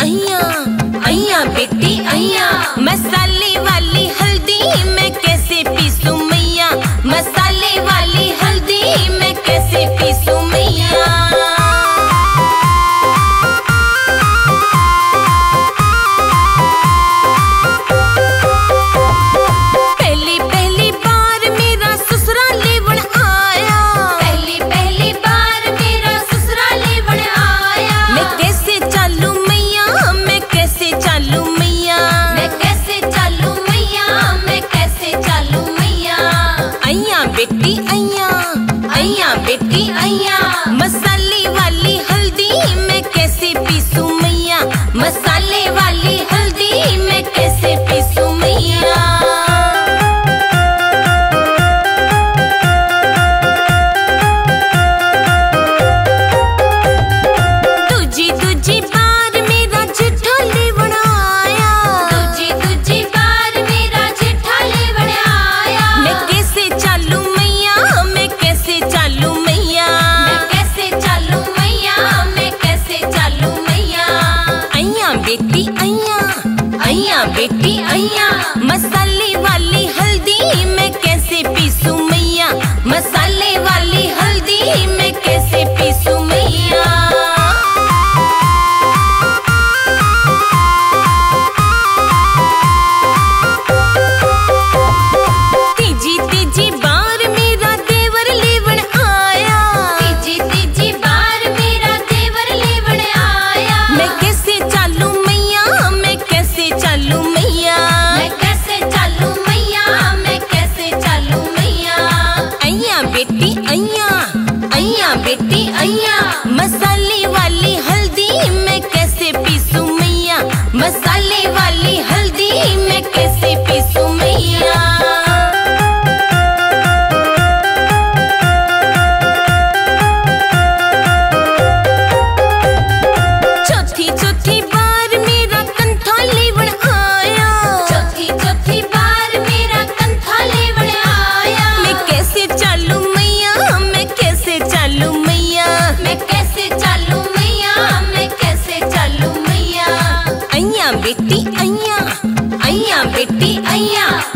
अहिया अहिया बेटी अहिया मसाले वाली हल्दी मैं कैसे पीसूं? मसाले वाली हल्दी में कैसे पीसू मैया? मस अइया बेटी अया मसाला चालू मैया। कैसे चालू मैया? मैं कैसे चालू मैया? अया बेटी अया अया बेटी अया मसाले वाली हल्दी मैं कैसे पीसू मैया? मसाले वाली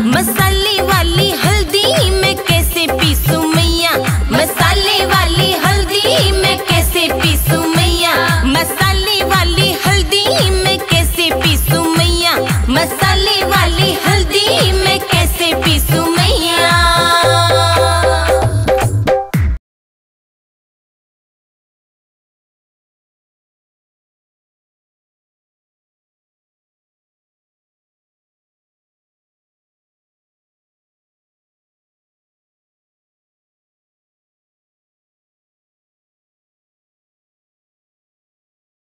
मसाले वाली हल्दी कैसे मैया? मसाले वाली हल्दी कैसे मैया? मसाले वाली हल्दी कैसे मैया? मसाले